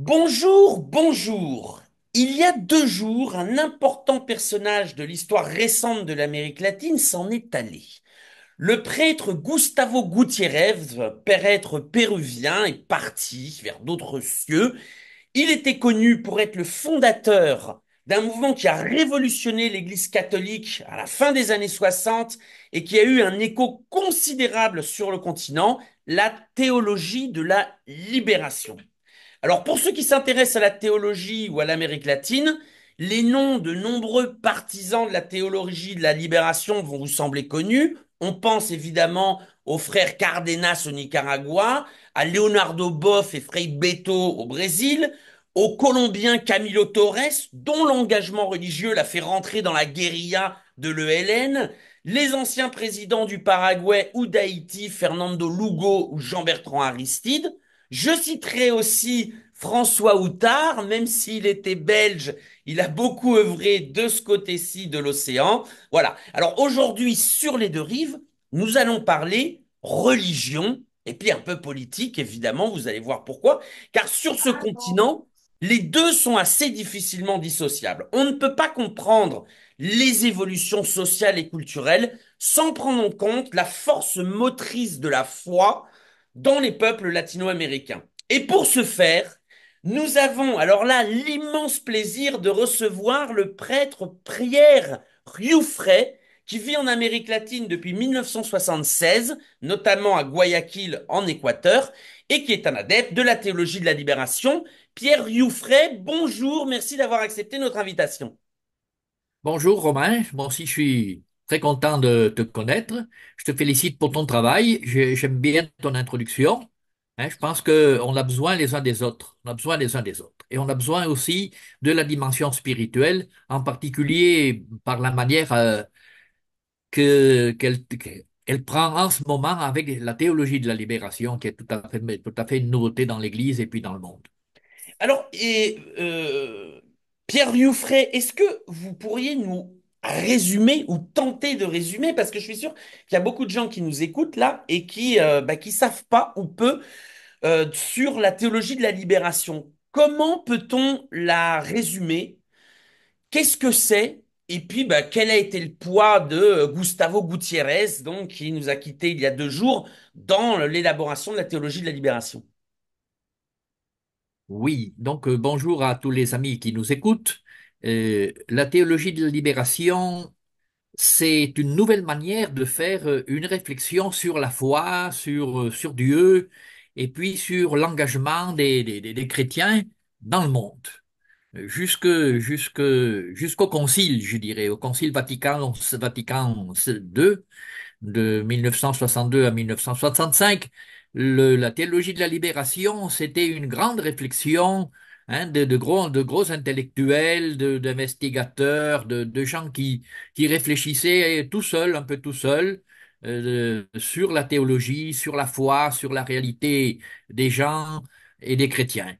Bonjour, bonjour. Il y a deux jours, un important personnage de l'histoire récente de l'Amérique latine s'en est allé. Le prêtre Gustavo Gutiérrez, prêtre péruvien, est parti vers d'autres cieux. Il était connu pour être le fondateur d'un mouvement qui a révolutionné l'Église catholique à la fin des années 60 et qui a eu un écho considérable sur le continent, la théologie de la libération. Alors, pour ceux qui s'intéressent à la théologie ou à l'Amérique latine, les noms de nombreux partisans de la théologie de la libération vont vous sembler connus. On pense évidemment aux frères Cardenas au Nicaragua, à Leonardo Boff et Frei Beto au Brésil, au Colombien Camilo Torres, dont l'engagement religieux l'a fait rentrer dans la guérilla de l'ELN, les anciens présidents du Paraguay ou d'Haïti, Fernando Lugo ou Jean-Bertrand Aristide. Je citerai aussi François Outard, même s'il était belge, il a beaucoup œuvré de ce côté-ci de l'océan. Voilà. Alors aujourd'hui, sur les deux rives, nous allons parler religion et puis un peu politique, évidemment, vous allez voir pourquoi. Car sur ce continent, les deux sont assez difficilement dissociables. On ne peut pas comprendre les évolutions sociales et culturelles sans prendre en compte la force motrice de la foi dans les peuples latino-américains. Et pour ce faire, nous avons alors là l'immense plaisir de recevoir le prêtre Pierre Rioufray, qui vit en Amérique latine depuis 1976, notamment à Guayaquil en Équateur, et qui est un adepte de la théologie de la libération. Pierre Rioufray, bonjour, merci d'avoir accepté notre invitation. Bonjour Romain, moi aussi je suis très content de te connaître. Je te félicite pour ton travail. J'ai- J'aime bien ton introduction. Hein, je pense qu'on a besoin les uns des autres. On a besoin les uns des autres. Et on a besoin aussi de la dimension spirituelle, en particulier par la manière euh, que, qu'elle, prend en ce moment avec la théologie de la libération, qui est tout à fait, tout à fait une nouveauté dans l'Église et puis dans le monde. Alors, euh, Pierre Rioufray, est-ce que vous pourriez nous résumer ou tenter de résumer, parce que je suis sûr qu'il y a beaucoup de gens qui nous écoutent là et qui euh, bah, qui savent pas ou peu euh, sur la théologie de la libération. Comment peut-on la résumer? Qu'est-ce que c'est? Et puis, bah, quel a été le poids de euh, Gustavo Gutiérrez, donc, qui nous a quittés il y a deux jours, dans l'élaboration de la théologie de la libération? Oui, donc euh, bonjour à tous les amis qui nous écoutent. Euh, la théologie de la libération, c'est une nouvelle manière de faire euh, une réflexion sur la foi, sur, euh, sur Dieu, et puis sur l'engagement des, des, chrétiens dans le monde. Jusque, jusqu'au concile, je dirais, au concile Vatican, Vatican II, de 1962 à 1965, le- la théologie de la libération, c'était une grande réflexion hein, de, gros, de gros intellectuels, d'investigateurs, de, de gens qui, réfléchissaient tout seuls, un peu tout seuls, euh, sur la théologie, sur la foi, sur la réalité des gens et des chrétiens.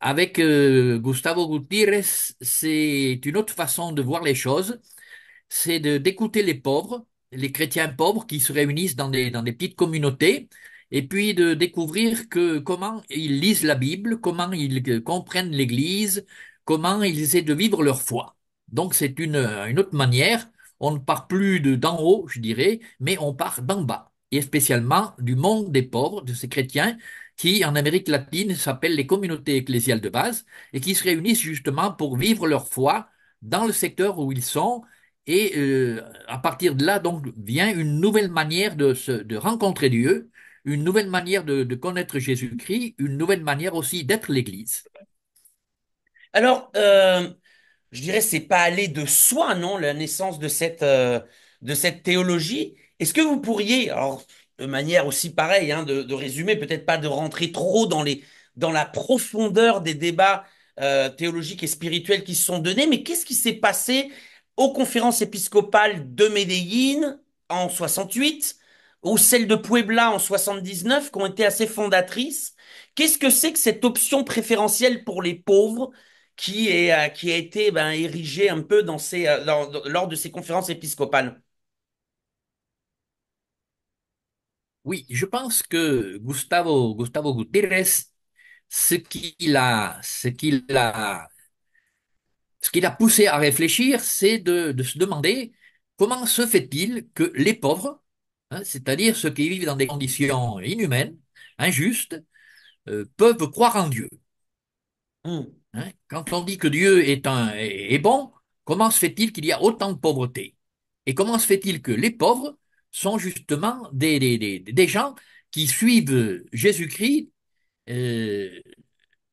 Avec euh, Gustavo Gutiérrez, c'est une autre façon de voir les choses c'est d'écouter les pauvres, les chrétiens pauvres qui se réunissent dans des petites communautés, et puis de découvrir que comment ils lisent la Bible, comment ils comprennent l'Église, comment ils essaient de vivre leur foi. Donc c'est une, autre manière. On ne part plus de d'en haut, je dirais, mais on part d'en bas, et spécialement du monde des pauvres, de ces chrétiens qui, en Amérique latine, s'appellent les communautés ecclésiales de base, et qui se réunissent justement pour vivre leur foi dans le secteur où ils sont et euh, à partir de là, donc, vient une nouvelle manière de rencontrer Dieu, une nouvelle manière de, connaître Jésus-Christ, une nouvelle manière aussi d'être l'Église. Alors, euh, je dirais, c'est pas aller de soi, non, la naissance de cette, euh, de cette théologie. Est-ce que vous pourriez, alors, de manière aussi pareille, hein, de, de résumer, peut-être pas de rentrer trop dans les, dans la profondeur des débats euh, théologiques et spirituels qui se sont donnés, mais qu'est-ce qui s'est passé aux conférences épiscopales de Medellín en 68 ou celles de Puebla en 79 qui ont été assez fondatrices? Qu'est-ce que c'est que cette option préférentielle pour les pauvres? qui euh, a été ben, érigé un peu dans ces, euh, lors, de ces conférences épiscopales? Oui, je pense que Gustavo, Gustavo Gutiérrez ce qui l'a, ce qui l'a, ce qui l'a poussé à réfléchir, c'est de se demander comment se fait-il que les pauvres, hein, c'est-à-dire ceux qui vivent dans des conditions inhumaines, injustes, euh, peuvent croire en Dieu. Hmm. hein. Quand on dit que Dieu est, un, est, est bon, comment se fait-il qu'il y a autant de pauvreté? Et comment se fait-il que les pauvres sont justement des, des, des, des gens qui suivent Jésus-Christ euh,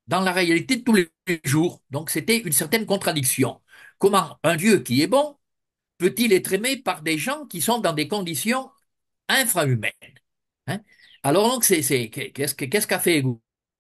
dans la réalité de tous les jours? Donc c'était une certaine contradiction. Comment un Dieu qui est bon peut-il être aimé par des gens qui sont dans des conditions infrahumaines? hein Alors donc, c'est, qu'est-ce, qu'a fait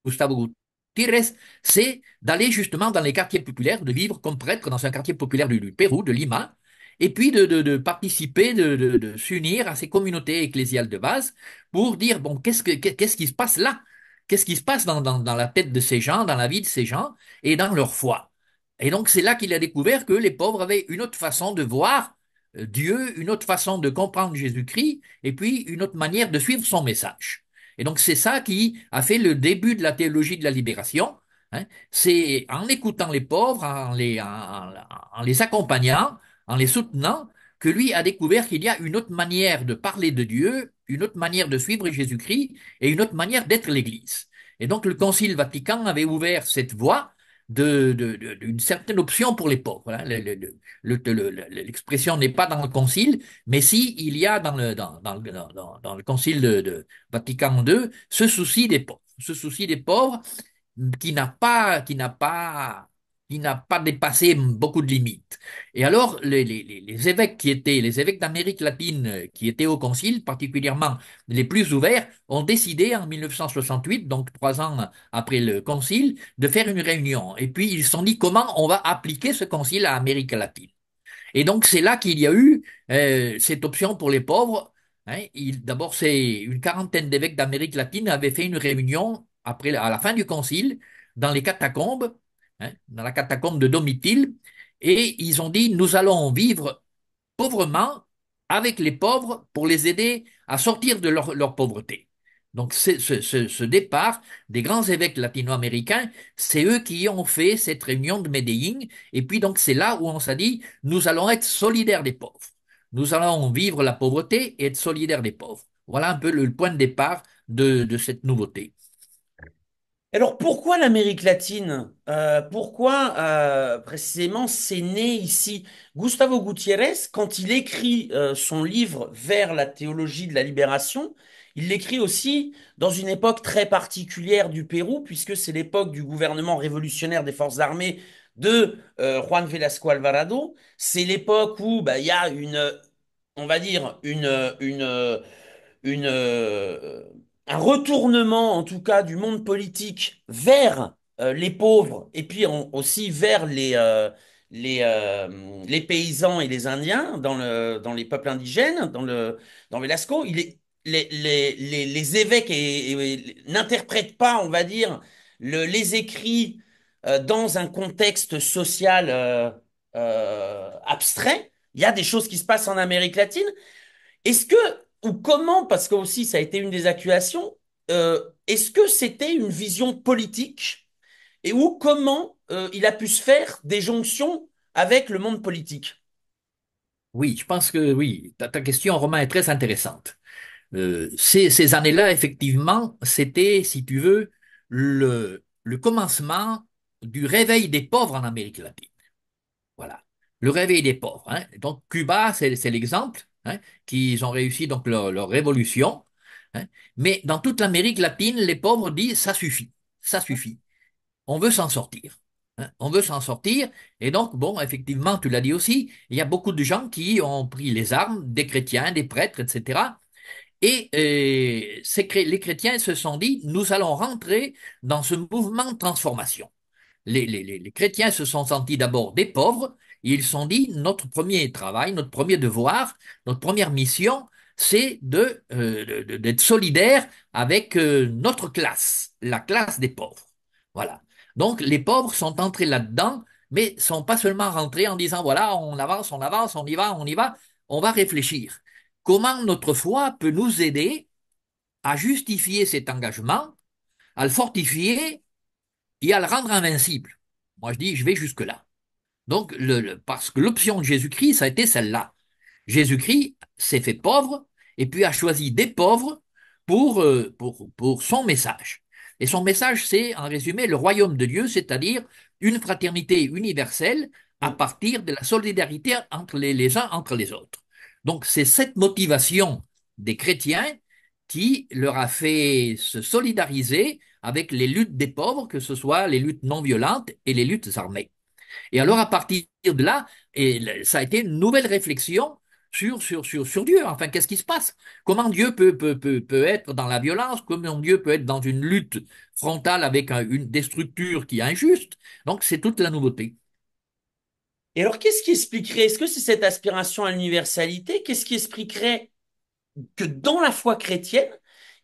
Gustavo Gutiérrez? C'est d'aller justement dans les quartiers populaires, de vivre comme prêtre dans un quartier populaire du, Pérou, de Lima, et puis de, participer, de, s'unir à ces communautés ecclésiales de base pour dire, bon, qu'est-ce que, qu'est-ce qui se passe là? Qu'est-ce qui se passe dans, la tête de ces gens, dans la vie de ces gens et dans leur foi? Et donc c'est là qu'il a découvert que les pauvres avaient une autre façon de voir Dieu, une autre façon de comprendre Jésus-Christ, et puis une autre manière de suivre son message. Et donc c'est ça qui a fait le début de la théologie de la libération. hein. C'est en écoutant les pauvres, en les, en- en les accompagnant, en les soutenant, que lui a découvert qu'il y a une autre manière de parler de Dieu, une autre manière de suivre Jésus-Christ et une autre manière d'être l'Église. Et donc le Concile Vatican avait ouvert cette voie de, de- de- d'une certaine option pour les pauvres. hein. Le- le- le- le- le- le- l'expression n'est pas dans le concile, mais si il y a dans le, dans, dans dans, le concile de, de Vatican II ce souci des pauvres, ce souci des pauvres qui n'a pas, qui n'a pas, qui n'a pas dépassé beaucoup de limites. Et alors, les, évêques qui étaient, les évêques d'Amérique latine euh, qui étaient au concile, particulièrement les plus ouverts, ont décidé en 1968, donc trois ans après le concile, de faire une réunion. Et puis, ils se sont dit comment on va appliquer ce concile à Amérique latine? Et donc, c'est là qu'il y a eu euh, cette option pour les pauvres. hein. D'abord, c'est une quarantaine d'évêques d'Amérique latine avaient fait une réunion après, à la fin du concile dans les catacombes, hein, dans la catacombe de Domitil, et ils ont dit, nous allons vivre pauvrement avec les pauvres pour les aider à sortir de leur, pauvreté. Donc, ce, départ des grands évêques latino-américains, c'est eux qui ont fait cette réunion de Medellín. Et puis, donc, c'est là où on s'est dit, nous allons être solidaires des pauvres. Nous allons vivre la pauvreté et être solidaires des pauvres. Voilà un peu le, point de départ de cette nouveauté. Alors pourquoi l'Amérique latine? Euh, pourquoi euh, précisément c'est né ici? Gustavo Gutiérrez, quand il écrit euh, son livre Vers la théologie de la libération, il l'écrit aussi dans une époque très particulière du Pérou, puisque c'est l'époque du gouvernement révolutionnaire des forces armées de Juan Velasco Alvarado. C'est l'époque où bah, il y a une, on va dire, une, une, une, un retournement, en tout cas, du monde politique vers euh, les pauvres et puis aussi vers les, euh, euh, les paysans et les Indiens dans le, dans les peuples indigènes, dans le, dans Velasco. Il les, les, les, évêques n'interprètent pas, on va dire, le- les écrits dans un contexte social abstrait. Il y a des choses qui se passent en Amérique latine est-ce que, ou comment, parce que aussi ça a été une des accusations, euh, est-ce que c'était une vision politique et ou comment euh, il a pu se faire des jonctions avec le monde politique? Oui, je pense que oui, ta, question, Romain, est très intéressante. Euh, ces, années-là, effectivement, c'était, si tu veux, le, commencement du réveil des pauvres en Amérique latine. Voilà. Le réveil des pauvres. hein. Donc, Cuba, c'est l'exemple, hein, qu'ils ont réussi donc leur, révolution. hein. Mais dans toute l'Amérique latine, les pauvres disent, ça suffit, ça suffit. On veut s'en sortir. hein. On veut s'en sortir. Et donc, bon, effectivement, tu l'as dit aussi, il y a beaucoup de gens qui ont pris les armes, des chrétiens, des prêtres, etc. Et euh, les chrétiens se sont dit, nous allons rentrer dans ce mouvement de transformation. Les, chrétiens se sont sentis d'abord des pauvres, ils sont dit, notre premier travail, notre premier devoir, notre première mission, c'est euh, d'être solidaire avec euh, notre classe, la classe des pauvres. Voilà. Donc les pauvres sont entrés là-dedans, mais sont pas seulement rentrés en disant, voilà, on avance, on avance, on y va, on y va, on va réfléchir. Comment notre foi peut nous aider à justifier cet engagement, à le fortifier et à le rendre invincible? Moi, je dis, je vais jusque-là. Donc, le, parce que l'option de Jésus-Christ, ça a été celle-là. Jésus-Christ s'est fait pauvre et puis a choisi des pauvres pour, euh, pour, pour son message. Et son message, c'est en résumé le royaume de Dieu, c'est-à-dire une fraternité universelle à partir de la solidarité entre les uns entre les autres. Donc c'est cette motivation des chrétiens qui leur a fait se solidariser avec les luttes des pauvres, que ce soit les luttes non violentes et les luttes armées. Et alors, à partir de là, ça a été une nouvelle réflexion sur, sur, sur, sur Dieu. Enfin, qu'est-ce qui se passe? Comment Dieu peut, peut, peut, peut être dans la violence? Comment Dieu peut être dans une lutte frontale avec un- une, des structures qui est injuste? Donc, c'est toute la nouveauté. Et alors, qu'est-ce qui expliquerait, est-ce que c'est cette aspiration à l'universalité? Qu'est-ce qui expliquerait que dans la foi chrétienne,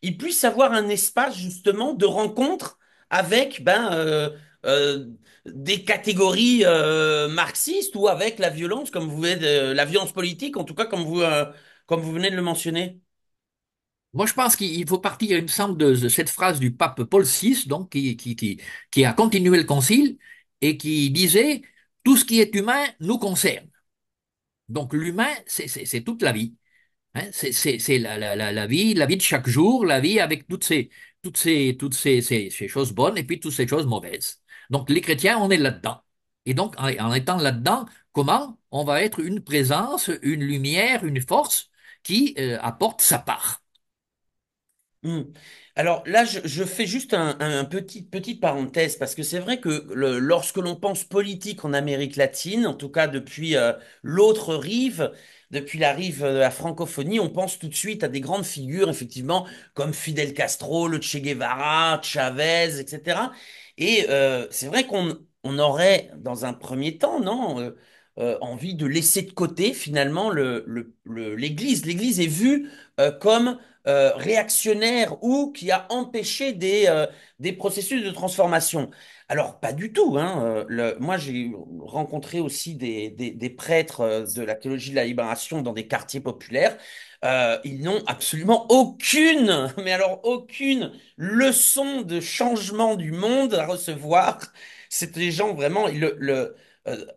il puisse avoir un espace justement de rencontre avec ben, euh, euh, des catégories euh, marxistes ou avec la violence, comme vous venez de- la violence politique, en tout cas comme vous, euh, comme vous venez de le mentionner? Moi, je pense qu'il faut partir, il me semble, de, cette phrase du pape Paul VI, donc, qui, qui, qui, qui a continué le concile et qui disait, tout ce qui est humain nous concerne. Donc, l'humain, c'est toute la vie. Hein, c'est la, la, la, la vie, la vie de chaque jour, la vie avec toutes ces, toutes ces, toutes ces, ces, ces choses bonnes et puis toutes ces choses mauvaises. Donc les chrétiens, on est là-dedans. Et donc en, étant là-dedans, comment on va être une présence, une lumière, une force qui euh, apporte sa part? Hmm. Alors là, je, fais juste un, un- un petit, petite parenthèse parce que c'est vrai que lorsque l'on pense politique en Amérique latine, en tout cas depuis euh, l'autre rive, depuis la rive de la francophonie, on pense tout de suite à des grandes figures, effectivement, comme Fidel Castro, le Che Guevara, Chavez, etc. Et euh, c'est vrai qu'on on aurait, dans un premier temps, euh, euh, envie de laisser de côté finalement le, le- le- l'Église. L'Église est vue comme réactionnaire ou qui a empêché des processus de transformation. Alors, pas du tout. Hein. Euh, moi, j'ai rencontré aussi des, prêtres euh, de la théologie de la libération dans des quartiers populaires. Euh, ils n'ont absolument aucune, mais alors aucune leçon de changement du monde à recevoir. C'est des gens vraiment le,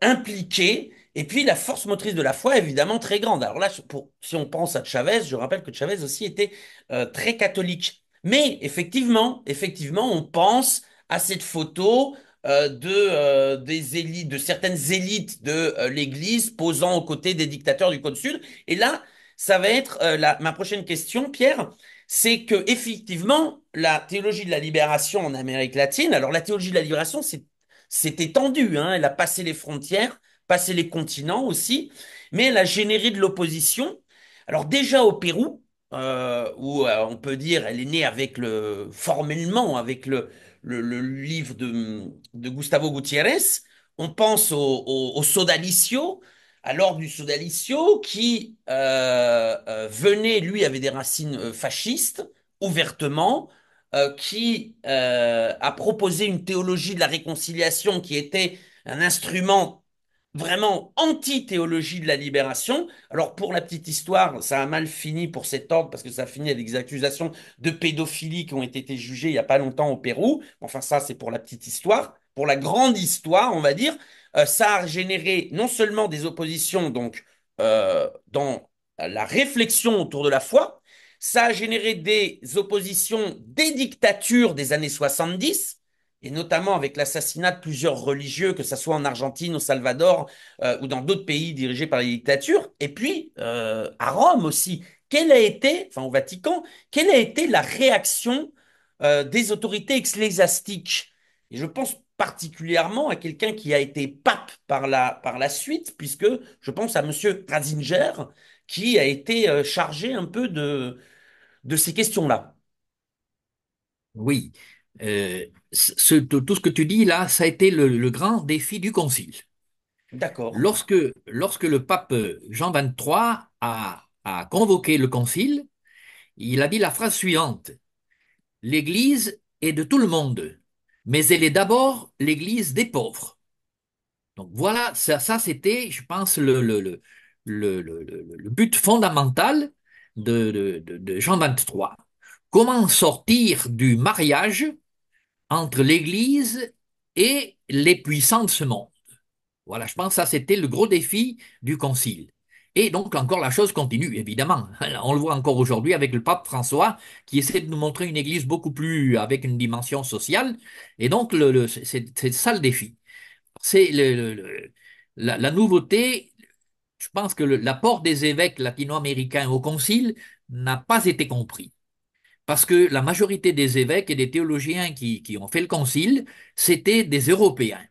impliqués et puis la force motrice de la foi est évidemment très grande. Alors là, si on pense à Chavez, je rappelle que Chavez aussi était très catholique. Mais effectivement, effectivement, on pense à cette photo euh, de, euh, des élites, de certaines élites de euh, l'Église posant aux côtés des dictateurs du Côte Sud. Et là, ça va être ma prochaine question, Pierre. C'est que effectivement, la théologie de la libération en Amérique latine, alors la théologie de la libération, c'est c'est étendu, hein, elle a passé les frontières passer les continents aussi, mais elle a généré de l'opposition. Alors déjà au Pérou, où on peut dire elle est née avec le formellement avec le, le, livre de, Gustavo Gutiérrez, on pense au, sodalicio, à l'ordre du sodalicio qui euh, euh, venait, lui avait des racines euh, fascistes, ouvertement, qui a proposé une théologie de la réconciliation qui était un instrument vraiment anti-théologie de la libération. Alors pour la petite histoire, ça a mal fini pour cet ordre parce que ça a fini avec des accusations de pédophilie qui ont été jugées il n'y a pas longtemps au Pérou. Enfin ça c'est pour la petite histoire. Pour la grande histoire, on va dire, euh, ça a généré non seulement des oppositions donc euh, dans la réflexion autour de la foi, ça a généré des oppositions des dictatures des années 70 et notamment avec l'assassinat de plusieurs religieux, que ce soit en Argentine, au Salvador euh, ou dans d'autres pays dirigés par les dictatures, et puis euh, à Rome aussi. Quelle a été, enfin au Vatican, quelle a été la réaction euh, des autorités ecclésiastiques? Et je pense particulièrement à quelqu'un qui a été pape par la, par la suite, puisque je pense à Monsieur Ratzinger, qui a été chargé un peu de, de ces questions-là. Oui, ce- tout ce que tu dis là, ça a été le, le grand défi du concile. D'accord. Lorsque, lorsque le pape Jean XXIII a, a convoqué le concile, il a dit la phrase suivante. L'Église est de tout le monde, mais elle est d'abord l'Église des pauvres. Donc voilà, ça, ça c'était, je pense, le, le, le, le, le- le- le but fondamental de, de, Jean XXIII. Comment sortir du mariage entre l'Église et les puissants de ce monde. Voilà, je pense que ça, c'était le gros défi du Concile. Et donc, encore, la chose continue, évidemment. On le voit encore aujourd'hui avec le pape François, qui essaie de nous montrer une Église beaucoup plus avec une dimension sociale. Et donc, c'est ça le défi. C'est la, nouveauté. Je pense que l'apport des évêques latino-américains au Concile n'a pas été compris. Parce que la majorité des évêques et des théologiens qui, ont fait le Concile, c'était des Européens.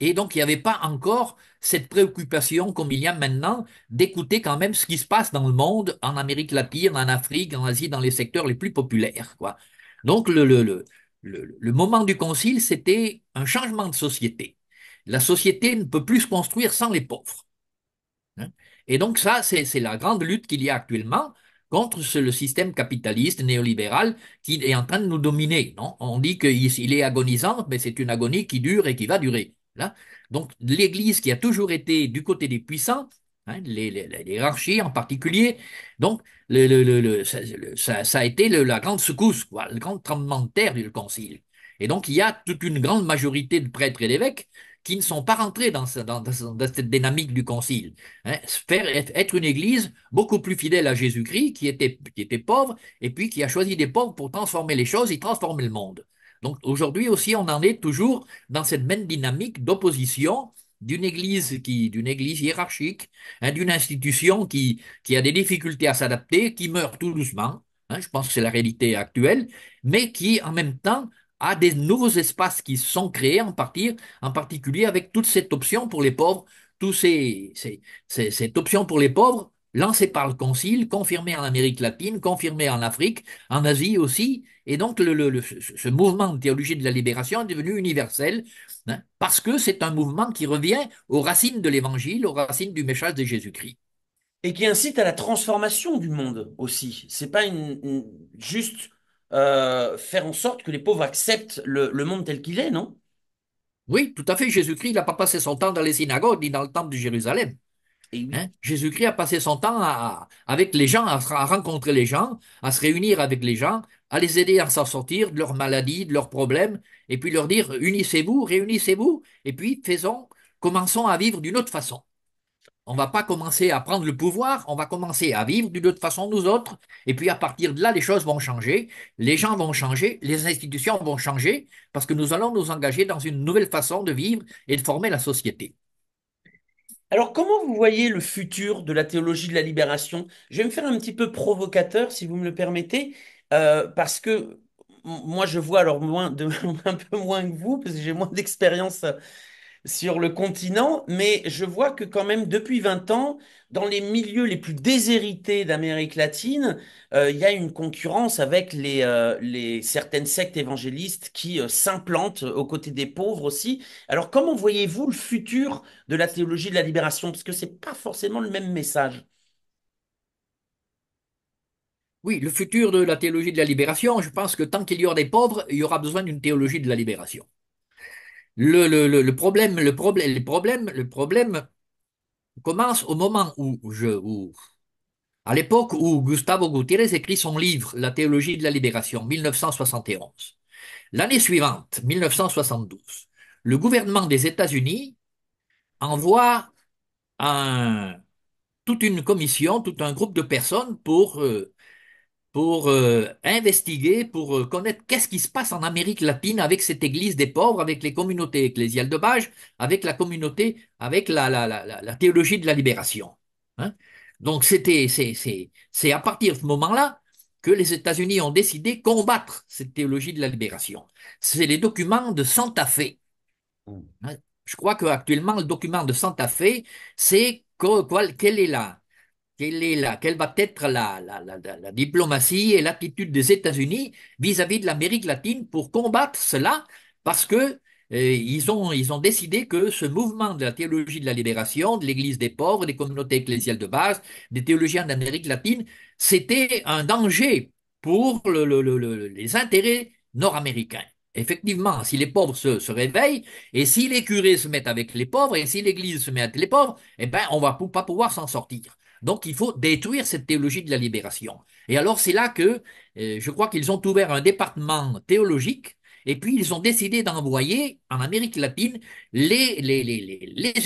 Et donc, il n'y avait pas encore cette préoccupation, comme il y a maintenant, d'écouter quand même ce qui se passe dans le monde, en Amérique latine, en Afrique, en Asie, dans les secteurs les plus populaires. Quoi. Donc, le moment du Concile, c'était un changement de société. La société ne peut plus se construire sans les pauvres. Hein. Et donc, ça, c'est la grande lutte qu'il y a actuellement contre le système capitaliste néolibéral qui est en train de nous dominer. Non? On dit qu'il est agonisant, mais c'est une agonie qui dure et qui va durer. Là. Donc l'Église qui a toujours été du côté des puissants, hein, les, hiérarchies en particulier, donc ça, ça, a été la grande secousse, quoi, le grand tremblement de terre du Concile. Et donc il y a toute une grande majorité de prêtres et d'évêques qui ne sont pas rentrés dans, cette dynamique du Concile. Hein. Faire, être une Église beaucoup plus fidèle à Jésus-Christ, qui était, qui était pauvre, et puis qui a choisi des pauvres pour transformer les choses et transformer le monde. Donc aujourd'hui aussi, on en est toujours dans cette même dynamique d'opposition d'une église qui, d'une église hiérarchique, hein, d'une institution qui, qui a des difficultés à s'adapter, qui meurt tout doucement. Hein, je pense que c'est la réalité actuelle, mais qui en même temps a des nouveaux espaces qui sont créés en, en particulier avec toute cette option pour les pauvres, ces, cette option pour les pauvres lancée par le Concile, confirmée en Amérique latine, confirmée en Afrique, en Asie aussi, et donc ce mouvement de théologie de la libération est devenu universel, hein, parce que c'est un mouvement qui revient aux racines de l'Évangile, aux racines du message de Jésus-Christ. Et qui incite à la transformation du monde aussi. C'est pas une, juste euh, faire en sorte que les pauvres acceptent le, le monde tel qu'il est, non? Oui, tout à fait. Jésus-Christ n'a pas passé son temps dans les synagogues ni dans le temple de Jérusalem. Hein? Jésus-Christ a passé son temps avec les gens, à, rencontrer les gens, à se réunir avec les gens, à les aider à s'en sortir de leurs maladies, de leurs problèmes, et puis leur dire unissez-vous, réunissez-vous, et puis faisons, commençons à vivre d'une autre façon. On va pas commencer à prendre le pouvoir, on va commencer à vivre d'une autre façon nous autres, et puis à partir de là, les choses vont changer, les gens vont changer, les institutions vont changer, parce que nous allons nous engager dans une nouvelle façon de vivre et de former la société. Alors, comment vous voyez le futur de la théologie de la libération? Je vais me faire un petit peu provocateur, si vous me le permettez, euh, parce que moi, je vois alors un peu moins que vous, parce que j'ai moins d'expérience sur le continent, mais je vois que quand même depuis 20 ans, dans les milieux les plus déshérités d'Amérique latine, euh, il y a une concurrence avec les, euh, les certaines sectes évangélistes qui euh, s'implantent aux côtés des pauvres aussi. Alors comment voyez-vous le futur de la théologie de la libération? Parce que c'est pas forcément le même message. Oui, le futur de la théologie de la libération, je pense que tant qu'il y aura des pauvres, il y aura besoin d'une théologie de la libération. Le, le, le, problème, le problème, le problème, le problème commence au moment où je, où, à l'époque où Gustavo Gutiérrez écrit son livre La théologie de la libération, 1971. L'année suivante, 1972, le gouvernement des États-Unis envoie un, toute une commission, tout un groupe de personnes pour euh, pour euh, investiguer, pour euh, connaître qu'est-ce qui se passe en Amérique latine avec cette Église des pauvres, avec les communautés ecclésiales de base, avec la communauté, avec la, la, la, la théologie de la libération. Hein. Donc c'était, c'est, c'est, c'est à partir de ce moment-là que les États-Unis ont décidé combattre cette théologie de la libération. C'est les documents de Santa Fe. Mmh. Hein. Je crois qu'actuellement, le document de Santa Fe, c'est quelle est la, quelle, est quelle va être la, diplomatie et l'attitude des États-Unis vis-à-vis de l'Amérique latine pour combattre cela, parce que euh, ils, ont, décidé que ce mouvement de la théologie de la libération, de l'Église des pauvres, des communautés ecclésiales de base, des théologiens d'Amérique latine, c'était un danger pour le, le, les intérêts nord-américains. Effectivement, si les pauvres se, se, réveillent, et si les curés se mettent avec les pauvres, et si l'Église se met avec les pauvres, eh ben, on va pas pouvoir s'en sortir. Donc il faut détruire cette théologie de la libération. Et alors c'est là que euh, je crois qu'ils ont ouvert un département théologique Et puis, ils ont décidé d'envoyer en Amérique latine les,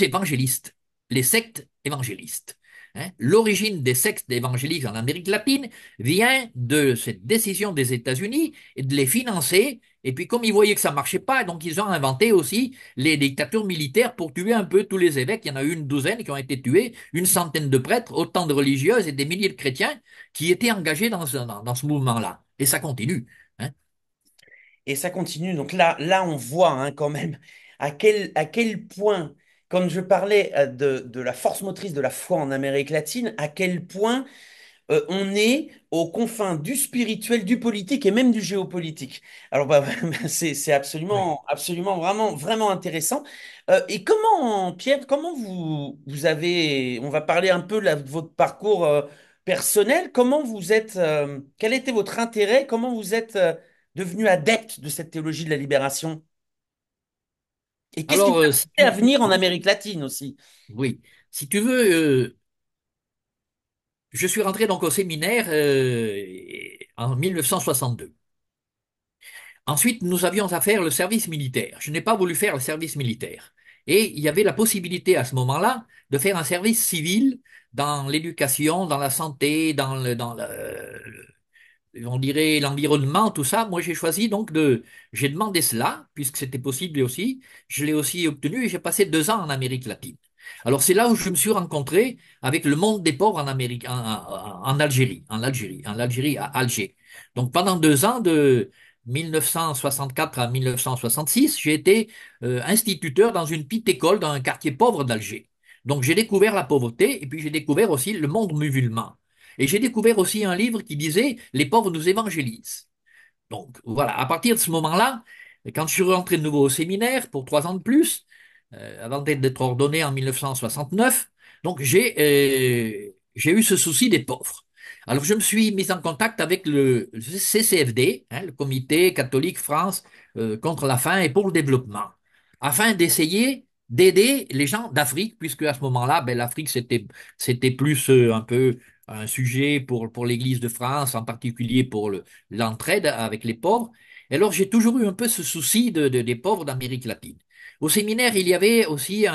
évangélistes, les sectes évangélistes. Hein. L'origine des sectes évangéliques en Amérique latine vient de cette décision des États-Unis de les financer. Et puis, comme ils voyaient que ça marchait pas, donc ils ont inventé aussi les dictatures militaires pour tuer un peu tous les évêques. Il y en a eu une douzaine qui ont été tués, une centaine de prêtres, autant de religieuses et des milliers de chrétiens qui étaient engagés dans ce, dans, ce mouvement-là. Et ça continue. Hein. Et ça continue. Donc là, là on voit hein, quand même à quel, à quel point, comme je parlais euh, de, de la force motrice de la foi en Amérique latine, à quel point euh, on est aux confins du spirituel, du politique et même du géopolitique. Alors, bah, c'est, absolument, absolument, vraiment, vraiment intéressant. Euh, et comment, Pierre, comment vous, vous avez, on va parler un peu là, de votre parcours euh, personnel. Comment vous êtes, quel était votre intérêt? Comment vous êtes devenu adepte de cette théologie de la libération? Et qu'est-ce qui vous a à venir en Amérique latine aussi? oui, si tu veux, je suis rentré donc au séminaire euh, en 1962. Ensuite, nous avions à faire le service militaire. Je n'ai pas voulu faire le service militaire. Et il y avait la possibilité à ce moment-là de faire un service civil dans l'éducation, dans la santé, dans le, dans le, on dirait l'environnement, tout ça. Moi, j'ai choisi donc de, j'ai demandé cela, puisque c'était possible aussi. Je l'ai aussi obtenu et j'ai passé deux ans en Amérique latine. Alors, c'est là où je me suis rencontré avec le monde des pauvres en Amérique, en, Algérie, en Algérie, en Algérie, à Alger. Donc, pendant deux ans, de 1964 à 1966, j'ai été euh, instituteur dans une petite école dans un quartier pauvre d'Alger. Donc, j'ai découvert la pauvreté et puis j'ai découvert aussi le monde musulman. Et j'ai découvert aussi un livre qui disait Les pauvres nous évangélisent. Donc voilà, à partir de ce moment-là, quand je suis rentré de nouveau au séminaire pour trois ans de plus, avant d'être ordonné en 1969, donc j'ai euh, j'ai eu ce souci des pauvres. Alors je me suis mis en contact avec le, CCFD, hein, le Comité catholique France euh, contre la faim et pour le développement, afin d'essayer d'aider les gens d'Afrique, puisque à ce moment-là, ben, l'Afrique c'était c'était plus euh, un peu un sujet pour pour l'Église de France, en particulier pour le l'entraide avec les pauvres. Et alors, j'ai toujours eu un peu ce souci de, de- des pauvres d'Amérique latine. Au séminaire, il y avait aussi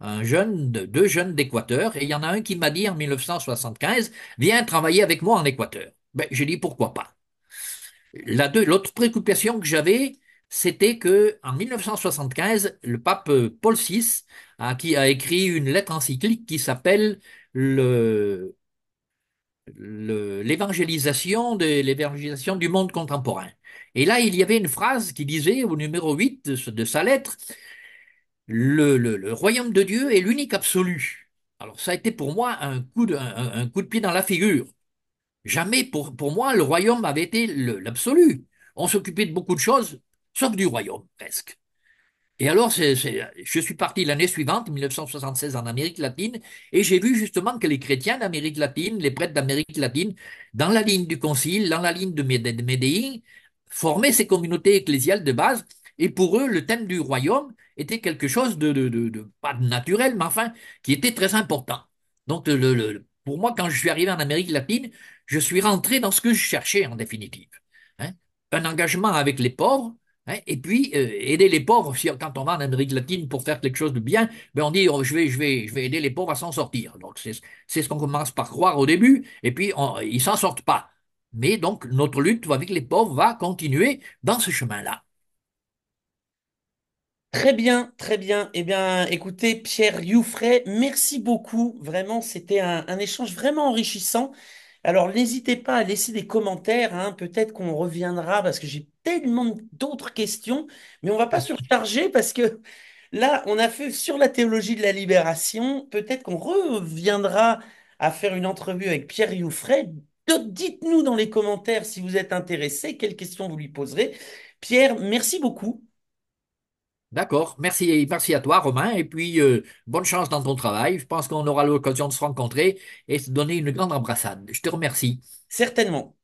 deux jeunes d'Équateur, et il y en a un qui m'a dit en 1975, viens travailler avec moi en Équateur. Ben, j'ai dit pourquoi pas. La deux- l'autre préoccupation que j'avais, c'était que en 1975, le pape Paul VI a, qui a écrit une lettre encyclique qui s'appelle l'évangélisation du monde contemporain. Et là, il y avait une phrase qui disait au numéro 8 de, sa lettre, le, royaume de Dieu est l'unique absolu. Alors ça a été pour moi un coup de, pied dans la figure. Jamais pour, moi le royaume avait été l'absolu. On s'occupait de beaucoup de choses, sauf du royaume, presque. Et alors, je suis parti l'année suivante, 1976, en Amérique latine, et j'ai vu justement que les chrétiens d'Amérique latine, les prêtres d'Amérique latine, dans la ligne du Concile, dans la ligne de Médé- formaient ces communautés ecclésiales de base, et pour eux, le thème du royaume était quelque chose de, pas de naturel, mais enfin, qui était très important. Donc, pour moi, quand je suis arrivé en Amérique latine, je suis rentré dans ce que je cherchais, en définitive. Hein. Un engagement avec les pauvres, Hein, Et puis, euh, aider les pauvres, quand on va en Amérique latine pour faire quelque chose de bien, ben on dit, oh, je vais, je vais, je vais aider les pauvres à s'en sortir. Donc, c'est, c'est ce qu'on commence par croire au début, et puis on, ils s'en sortent pas. Mais donc, notre lutte avec les pauvres va continuer dans ce chemin-là. Très bien, très bien. Eh bien, écoutez, Pierre Youfray, merci beaucoup. Vraiment, c'était un, échange vraiment enrichissant. Alors, n'hésitez pas à laisser des commentaires, hein. Peut-être qu'on reviendra parce que j'ai tellement d'autres questions, mais on va pas surcharger parce que là, on a fait sur la théologie de la libération. Peut-être qu'on reviendra à faire une entrevue avec Pierre Youfray. Dites-nous dans les commentaires si vous êtes intéressé, quelles questions vous lui poserez. Pierre, merci beaucoup. D'accord. Merci, merci à toi, Romain, et puis euh, bonne chance dans ton travail. Je pense qu'on aura l'occasion de se rencontrer et se donner une grande embrassade. Je te remercie. Certainement.